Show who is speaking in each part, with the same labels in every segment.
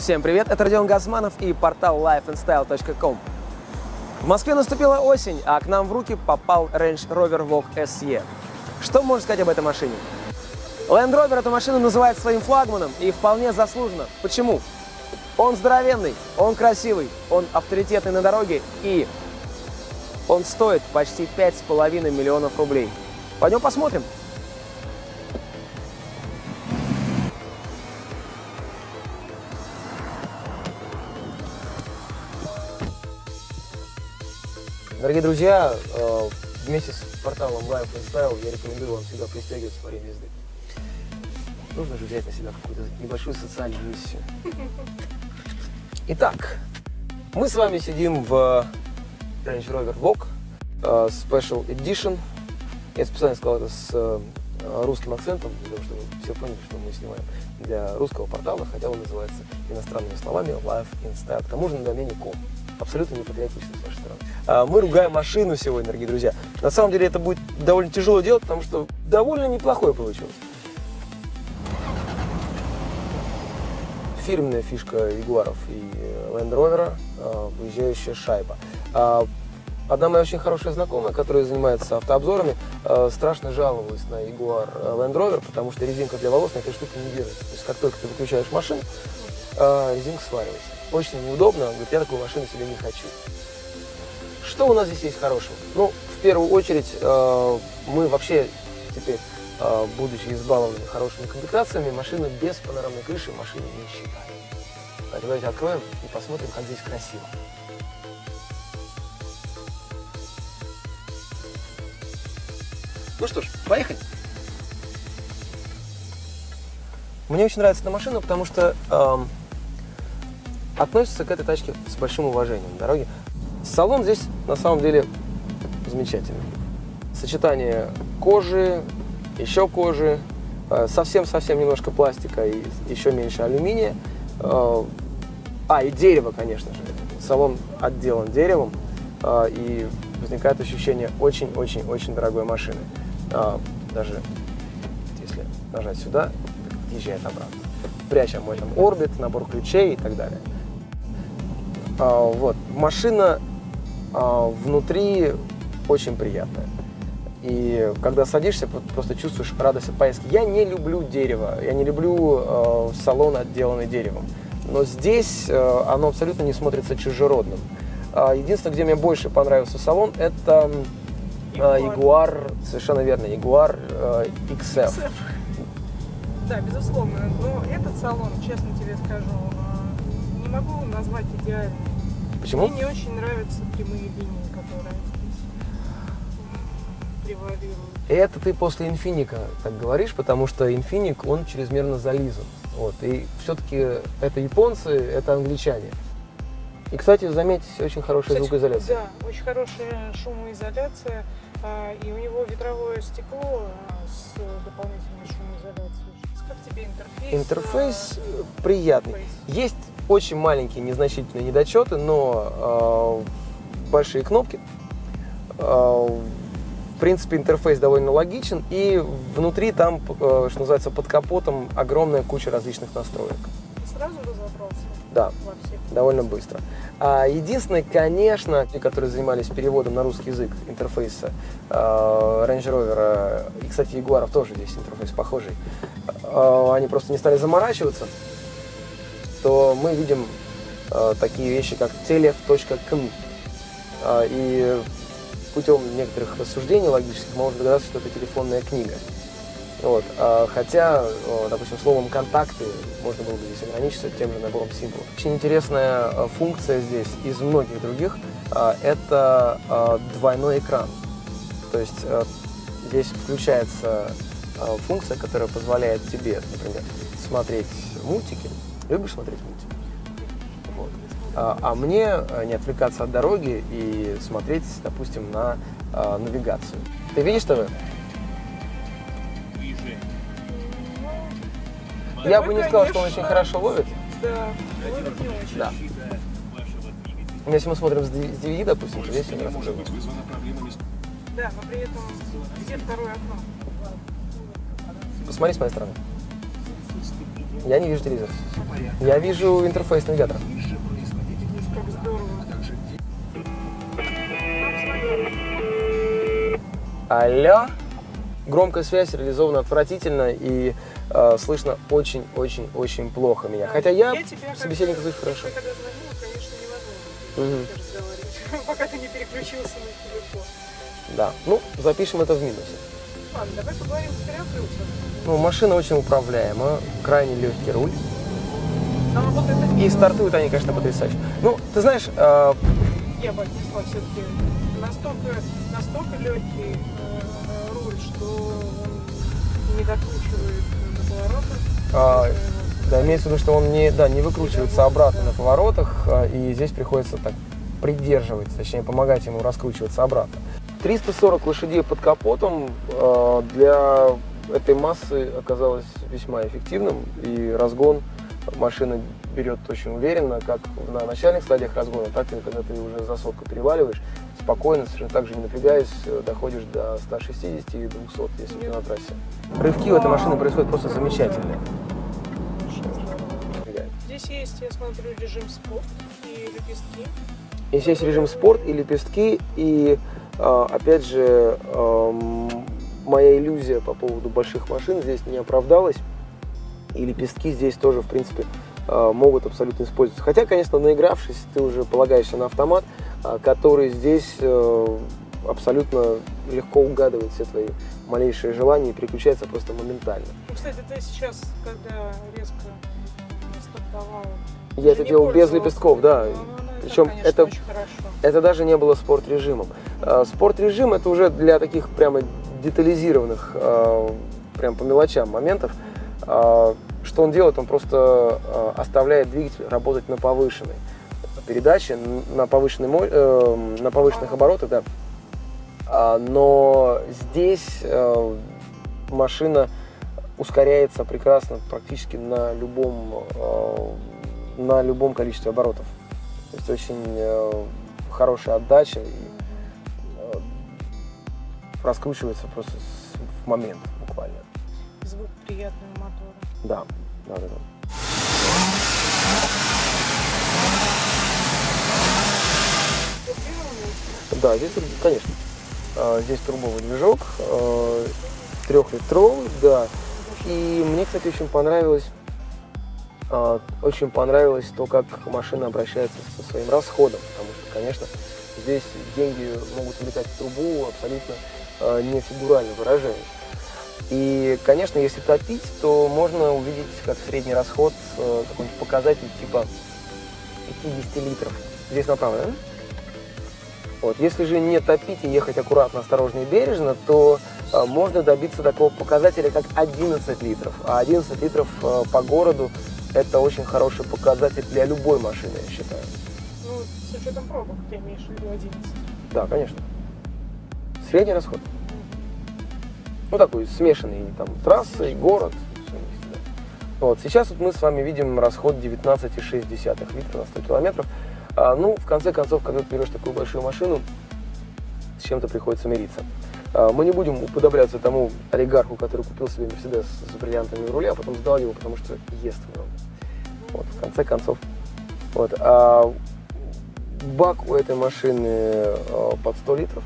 Speaker 1: Всем привет, это Родион Газманов и портал lifeandstyle.com. В Москве наступила осень, а к нам в руки попал Range Rover Vogue SE. Что можно сказать об этой машине? Land Rover эту машину называет своим флагманом и вполне заслуженно. Почему? Он здоровенный, он красивый, он авторитетный на дороге и он стоит почти 5,5 миллионов рублей. Пойдем посмотрим. Дорогие друзья, э, вместе с порталом Life Style я рекомендую вам всегда пристегиваться во время езды. Нужно же взять на себя какую-то небольшую социальную миссию. Итак, мы с вами сидим в Range Rover Vogue э, Special Edition. Я специально сказал это с э, русским акцентом, для того, чтобы все поняли, что мы снимаем для русского портала, хотя он называется иностранными словами Life Style. К тому же на домене com. Абсолютно не патриотично с вашей стороны. А, Мы ругаем машину сегодня, дорогие друзья. На самом деле это будет довольно тяжело делать, потому что довольно неплохое получилось. Фирменная фишка Ягуаров и Land Rover а, выезжающая шайба. А, Одна моя очень хорошая знакомая, которая занимается автообзорами, страшно жаловалась на Jaguar Land Rover, потому что резинка для волос на этой штуке не держится. То есть как только ты выключаешь машину, резинка сваливается. Очень неудобно, говорит, я такую машину себе не хочу. Что у нас здесь есть хорошего? Ну, в первую очередь, э, мы вообще теперь, э, будучи избалованы хорошими комплектациями, машина без панорамной крыши машины не считаем. А Давайте откроем и посмотрим, как здесь красиво. Ну что ж, поехали. Мне очень нравится эта машина, потому что эм, относится к этой тачке с большим уважением на дороге. Салон здесь на самом деле замечательный. Сочетание кожи, еще кожи, э, совсем-совсем немножко пластика и еще меньше алюминия. Э, А, и дерево, конечно же. Салон отделан деревом, э, и возникает ощущение очень-очень-очень дорогой машины. Даже если нажать сюда, так отъезжает обратно. Прячем мой там орбит, набор ключей и так далее. Вот. Машина а, внутри очень приятная. И когда садишься, просто чувствуешь радость от поездки. Я не люблю дерево, я не люблю э, салон, отделанный деревом. Но здесь э, оно абсолютно не смотрится чужеродным. А, единственное, где мне больше понравился салон, это э, совершенно верно, Jaguar э, XF.
Speaker 2: Да, безусловно. Но этот салон, честно тебе скажу, э, не могу назвать идеальным.
Speaker 1: Почему?
Speaker 2: Мне не очень нравятся прямые линии, которые здесь превалируют.
Speaker 1: Это ты после инфиника так говоришь, потому что инфиник, он чрезмерно зализан. Вот. И все-таки это японцы, это англичане. И, кстати, заметь, очень хорошая
Speaker 2: Кстати,
Speaker 1: звукоизоляция.
Speaker 2: Да, очень хорошая шумоизоляция. а, И у него ветровое стекло а, с дополнительной шумоизоляцией. Как тебе интерфейс?
Speaker 1: Интерфейс
Speaker 2: а,
Speaker 1: э, приятный.
Speaker 2: интерфейс?
Speaker 1: Есть очень маленькие незначительные недочеты, но э, большие кнопки. Э, в принципе, интерфейс довольно логичен, и внутри там, э, что называется, под капотом огромная куча различных настроек.
Speaker 2: Сразу разобрался
Speaker 1: Да,
Speaker 2: во всех.
Speaker 1: довольно быстро. А единственное, конечно, те, которые занимались переводом на русский язык интерфейса э, Range Rover, и, кстати, Ягуаров тоже здесь интерфейс похожий, э, они просто не стали заморачиваться, то мы видим э, такие вещи, как telev.kn. Э, и путем некоторых рассуждений логических можно догадаться, что это телефонная книга. Вот. а хотя, допустим, словом «контакты» можно было бы здесь ограничиться тем же набором символов. Очень интересная э, функция здесь из многих других э, – это двойной экран. То есть здесь включается функция, которая позволяет тебе, например, смотреть мультики. Любишь смотреть мультики? Вот. А, а мне не отвлекаться от дороги и смотреть, допустим, на навигацию. Ты видишь ТВ? Я бы не сказал, что он очень хорошо ловит.
Speaker 2: Да, ловит не очень.
Speaker 1: Да. Но Если мы смотрим с DVD, допустим, то здесь он раскрывает.
Speaker 2: Да, но при этом где второе окно?
Speaker 1: Посмотри с моей стороны. Я не вижу телевизор. Я вижу интерфейс навигатора.
Speaker 2: Как здорово.
Speaker 1: Алло. Громкая связь реализована отвратительно и э, слышно очень-очень-очень плохо меня. Хотя я,
Speaker 2: тебя,
Speaker 1: собеседник
Speaker 2: как-
Speaker 1: слышу хорошо.
Speaker 2: Я когда звонила, конечно, не могла
Speaker 1: Мгм.
Speaker 2: разговаривать, пока ты не переключился на телефон.
Speaker 1: Да. Ну, запишем это в минусе.
Speaker 2: Ладно, давай поговорим плюсах.
Speaker 1: Ну, машина очень управляема, крайне легкий руль.
Speaker 2: Но вот это
Speaker 1: И стартуют они, конечно, потрясающе. Ну, ты знаешь, э,
Speaker 2: я отнесла все-таки настолько, настолько легкий э, руль, что он не докручивает на поворотах.
Speaker 1: А, да, имеется в виду, что он не, да, не выкручивается обратно на поворотах, а, и здесь приходится так придерживать, точнее, помогать ему раскручиваться обратно. 340 лошадей под капотом э, для этой массы оказалось весьма эффективным, и разгон машина берет очень уверенно, как на начальных стадиях разгона, так и когда ты уже за сотку переваливаешь, спокойно, совершенно так же не напрягаясь, э, доходишь до 160 и 200, если ты на трассе. Рывки у этой машины происходят просто замечательные.
Speaker 2: Здесь есть, я смотрю, режим спорт и лепестки.
Speaker 1: Здесь есть режим спорт и лепестки, и э, опять же, моя иллюзия по поводу больших машин здесь не оправдалась, и лепестки здесь тоже, в принципе, э, могут абсолютно использоваться. Хотя, конечно, наигравшись, ты уже полагаешься на автомат, который здесь э, абсолютно легко угадывает все твои малейшие желания и переключается просто моментально.
Speaker 2: Ну, кстати, ты сейчас, когда резко стартовал,
Speaker 1: Я это делал без лепестков, да.
Speaker 2: Ну, ну, это,
Speaker 1: Причем
Speaker 2: конечно,
Speaker 1: это
Speaker 2: очень хорошо.
Speaker 1: это даже не было спорт-режимом. Э, Спорт-режим это уже для таких прямо детализированных, э, прям по мелочам моментов. Что он делает? Он просто оставляет двигатель работать на повышенной передаче, н- на, повышенной, э, на повышенных оборотах, да. А, Но здесь э, машина ускоряется прекрасно практически на любом, э, на любом количестве оборотов. То есть очень э, хорошая отдача и э, раскручивается просто с- в момент буквально.
Speaker 2: Звук приятный у мотора.
Speaker 1: Да, да, да. да. Да, здесь, тур- конечно, а, здесь турбовый движок, а, трехлитровый, да. И мне, кстати, очень понравилось, а, очень понравилось то, как машина обращается со своим расходом, потому что, конечно, здесь деньги могут улетать в трубу абсолютно а, не фигурально выражаясь. И, конечно, если топить, то можно увидеть как средний расход какой-нибудь показатель типа 50 литров. Здесь направо, да? Вот. Если же не топить и ехать аккуратно, осторожно и бережно, то э, можно добиться такого показателя, как 11 литров. А 11 литров э, по городу – это очень хороший показатель для любой машины, я считаю.
Speaker 2: Ну, с учетом пробок ты имеешь в виду 11.
Speaker 1: Да, конечно. Средний расход. Ну, такой смешанный, там, трасса и город. Вот, сейчас вот мы с вами видим расход 19,6 литра на 100 километров. А, ну, в конце концов, когда ты берешь такую большую машину, с чем-то приходится мириться. А, мы не будем уподобляться тому олигарху, который купил себе Мерседес с бриллиантами в руле, а потом сдал его, потому что ест много. Вот, в конце концов. Вот. А бак у этой машины э, под 100 литров.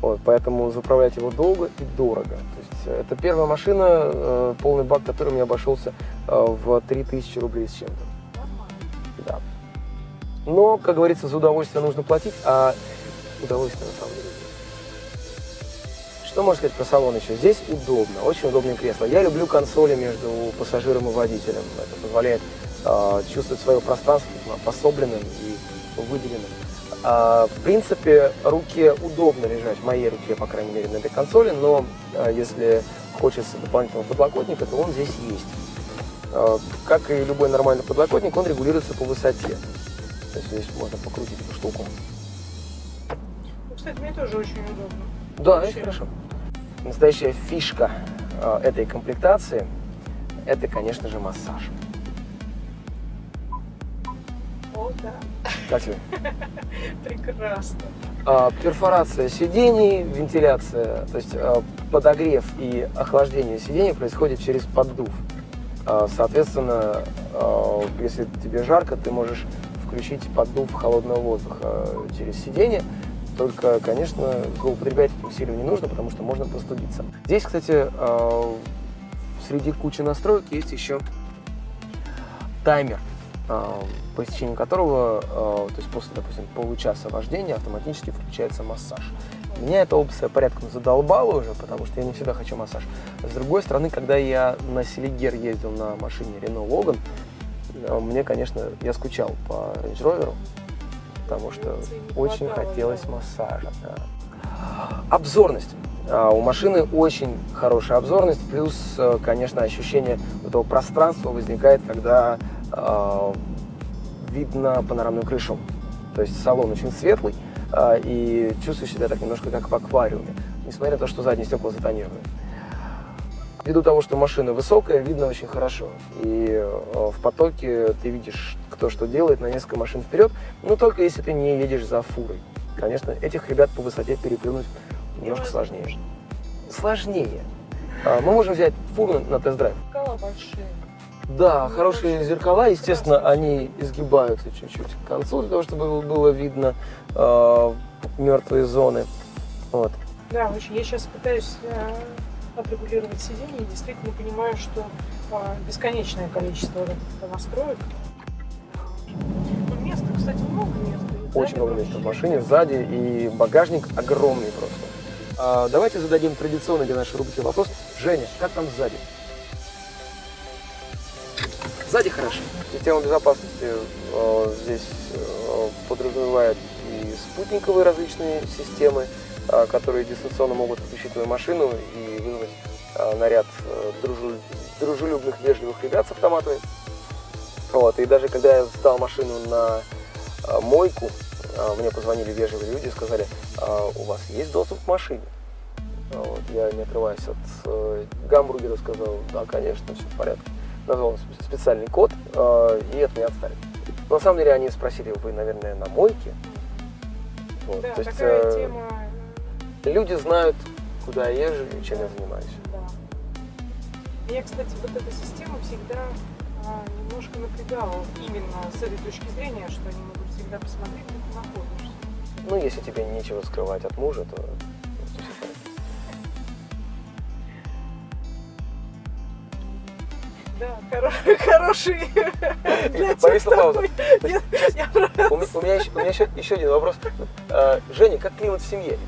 Speaker 1: Вот, поэтому заправлять его долго и дорого. То есть э, это первая машина, э, полный бак, который мне обошелся э, в 3000 рублей с чем-то. Да. Но, как говорится, за удовольствие нужно платить, а удовольствие на самом деле есть. Что можно сказать про салон еще? Здесь удобно, очень удобное кресло. Я люблю консоли между пассажиром и водителем. Это позволяет э, чувствовать свое пространство таким обособленным и выделенным. А, в принципе, руке удобно лежать, моей руке, по крайней мере, на этой консоли, но а, если хочется дополнительного подлокотника, то он здесь есть. А, Как и любой нормальный подлокотник, он регулируется по высоте. То есть здесь можно покрутить эту штуку.
Speaker 2: Ну, кстати, мне тоже очень удобно.
Speaker 1: Да, это хорошо. Настоящая фишка а, этой комплектации – это, конечно же, массаж.
Speaker 2: О, да.
Speaker 1: Как тебе?
Speaker 2: Прекрасно.
Speaker 1: А, перфорация сидений, вентиляция, то есть а, подогрев и охлаждение сидений происходит через поддув. А, Соответственно, а, если тебе жарко, ты можешь включить поддув холодного воздуха через сиденье. Только, конечно, злоупотреблять этим сильно не нужно, потому что можно простудиться. Здесь, кстати, а, среди кучи настроек есть еще таймер, а, по истечению которого, то есть после, допустим, получаса вождения автоматически включается массаж. Меня эта опция порядком задолбала уже, потому что я не всегда хочу массаж. С другой стороны, когда я на Селигер ездил на машине Renault Logan, мне, конечно, я скучал по Range Rover, потому что очень хотелось массажа. да. Обзорность. А, У машины очень хорошая обзорность, плюс, э, конечно, ощущение этого пространства возникает, когда э, видно панорамную крышу. То есть салон очень светлый, и чувствуешь себя так немножко как в аквариуме, несмотря на то, что задние стекла затонированы. Ввиду того, что машина высокая, видно очень хорошо. И э, в потоке ты видишь, кто что делает на несколько машин вперед, но только если ты не едешь за фурой. Конечно, этих ребят по высоте переплюнуть немножко сложнее. Сложнее. А, Мы можем взять фуру на тест-драйв.
Speaker 2: Зеркала большие.
Speaker 1: Да, хорошие зеркала, естественно, они изгибаются чуть-чуть к концу, для того, чтобы было- было видно э, мертвые зоны. Вот.
Speaker 2: Да, очень. Я сейчас пытаюсь э, отрегулировать сиденье и действительно понимаю, что а, бесконечное количество вот этих настроек. Ну, места, кстати, много места.
Speaker 1: Очень много места в машине, сзади, и багажник огромный просто. А, давайте зададим традиционный для нашей рубрики вопрос. Женя, как там сзади? Сзади хорошо. Система безопасности э, здесь э, подразумевает и спутниковые различные системы, э, которые дистанционно могут отключить твою машину и э, наряд э, дружелю- дружелюбных, вежливых ребят с автоматами. Вот, и даже когда я сдал машину на э, мойку, э, мне позвонили вежливые люди и сказали, «А у вас есть доступ к машине? Вот, я не отрываясь от э, гамбургера сказал, да, конечно, все в порядке. Назвал сп- специальный код э, и от меня отстали. Но на самом деле они спросили, вы, наверное, на мойке? Вот,
Speaker 2: Да,
Speaker 1: то есть э,
Speaker 2: тема.
Speaker 1: люди знают, куда я езжу и чем я занимаюсь.
Speaker 2: Я, кстати, вот эта система всегда а, немножко напрягала именно с этой точки зрения, что они могут всегда посмотреть, где ты находишься.
Speaker 1: Ну, если тебе нечего скрывать от мужа, то.
Speaker 2: Да, хоро- хороший. для тех,
Speaker 1: пауза.
Speaker 2: кто-
Speaker 1: меня еще, у меня еще, еще один вопрос. А, Женя, как климат в семье?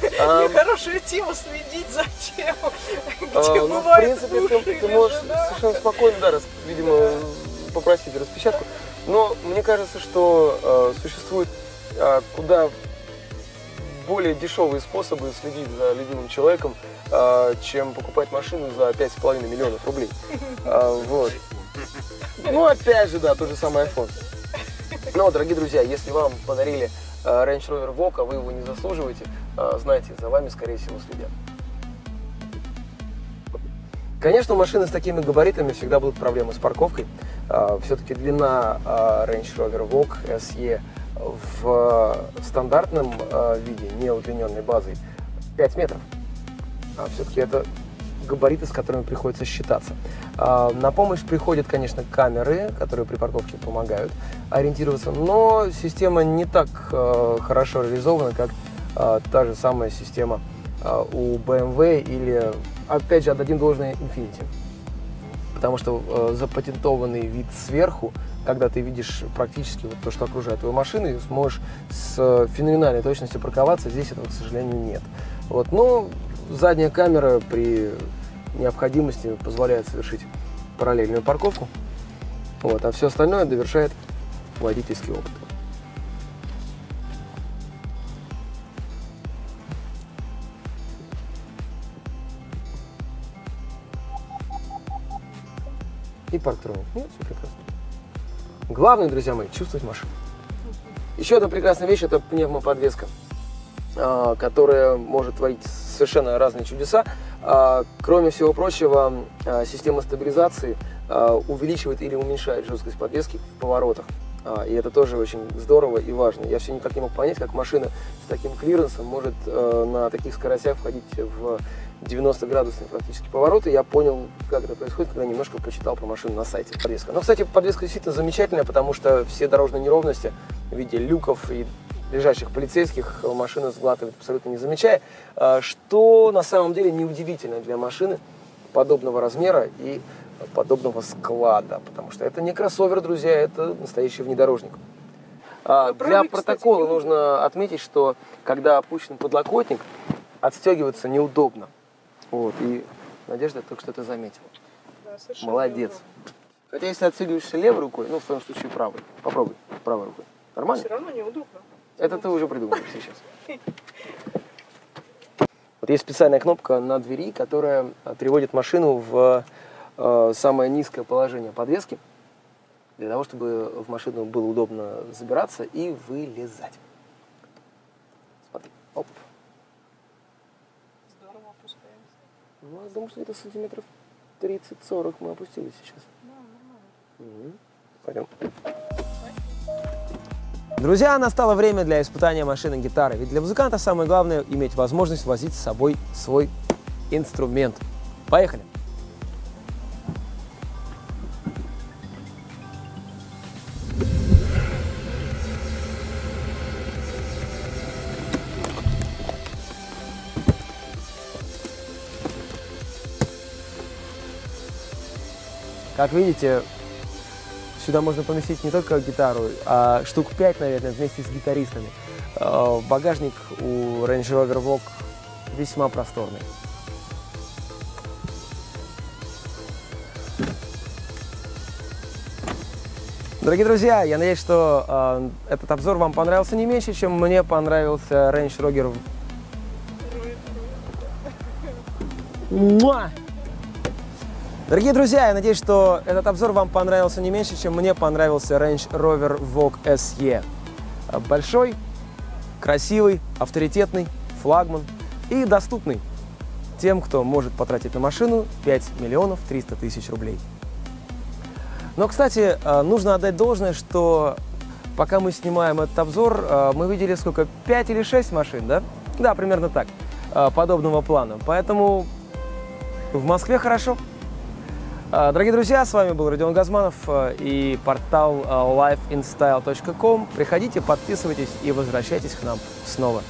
Speaker 1: Вот. а,
Speaker 2: Мне хорошая тема следить за тем,
Speaker 1: а,
Speaker 2: где
Speaker 1: ну, в
Speaker 2: бывает
Speaker 1: принципе, ты, можешь совершенно спокойно, да, видимо, попросить распечатку. Но мне кажется, что э, существуют э, куда более дешевые способы следить за любимым человеком, э, чем покупать машину за 5,5 миллионов рублей. Вот. Ну, опять же, да, тот же самый iPhone. Но, дорогие друзья, если вам подарили Range Rover Vogue, а вы его не заслуживаете, э, знайте, за вами, скорее всего, следят. Конечно, машины с такими габаритами всегда будут проблемы с парковкой. Все-таки длина а, Range Rover Vogue SE в стандартном виде, не удлиненной базой, 5 метров. А все-таки это габариты, с которыми приходится считаться. На помощь приходят, конечно, камеры, которые при парковке помогают ориентироваться, но система не так э, хорошо реализована, как э, та же самая система э, у BMW или, опять же, отдадим должное Infiniti. Потому что э, запатентованный вид сверху, когда ты видишь практически вот то, что окружает твою машину, и сможешь с феноменальной точностью парковаться, здесь этого, к сожалению, нет. Вот, но задняя камера при необходимости позволяет совершить параллельную парковку. Вот, а все остальное довершает водительский опыт. И парктроник. Нет, все прекрасно. Главное, друзья мои, чувствовать машину. Еще одна прекрасная вещь – это пневмоподвеска, а, которая может творить совершенно разные чудеса. А, Кроме всего прочего, а, система стабилизации увеличивает или уменьшает жесткость подвески в поворотах. И это тоже очень здорово и важно. Я все никак не мог понять, как машина с таким клиренсом может э, на таких скоростях входить в 90-градусные практически повороты. Я понял, как это происходит, когда немножко почитал про машину на сайте подвеска. Но, кстати, подвеска действительно замечательная, потому что все дорожные неровности в виде люков и лежащих полицейских машина сглатывает абсолютно не замечая, а, что на самом деле неудивительно для машины подобного размера и подобного склада, потому что это не кроссовер, друзья, это настоящий внедорожник. А,
Speaker 2: Вы
Speaker 1: Для
Speaker 2: правы, кстати.
Speaker 1: протокола нужно отметить, что когда опущен подлокотник, отстегиваться неудобно. Вот, и Надежда только что это заметила.
Speaker 2: Да,
Speaker 1: Молодец.
Speaker 2: неудобно.
Speaker 1: Хотя если отстегиваешься левой рукой, ну, в твоем случае правой, попробуй, правой рукой. Нормально?
Speaker 2: Все равно неудобно.
Speaker 1: Это ты уже придумал сейчас. Вот есть специальная кнопка на двери, которая э, переводит машину в э, самое низкое положение подвески, для того, чтобы в машину было удобно забираться и вылезать. Ну, я думаю, что где-то сантиметров 30-40 мы опустились сейчас.
Speaker 2: Да, нормально.
Speaker 1: Мгм. Пойдем. Друзья, настало время для испытания машины гитары. Ведь для музыканта самое главное иметь возможность возить с собой свой инструмент. Поехали! Как видите, сюда можно поместить не только гитару, а штук 5, наверное, вместе с гитаристами. Э, Багажник у Range Rover Vogue весьма просторный. Дорогие друзья, я надеюсь, что э, этот обзор вам понравился не меньше, чем мне понравился Range Rover. Муа! Дорогие друзья, я надеюсь, что этот обзор вам понравился не меньше, чем мне понравился Range Rover Vogue SE. Большой, красивый, авторитетный, флагман и доступный тем, кто может потратить на машину 5 миллионов 300 тысяч рублей. Но, кстати, э, нужно отдать должное, что пока мы снимаем этот обзор, э, мы видели сколько, 5 или 6 машин, да? Да, примерно так, э, подобного плана. Поэтому в Москве хорошо. А, Дорогие друзья, с вами был Родион Газманов э, и портал lifeinstyle.com. Приходите, подписывайтесь и возвращайтесь к нам снова.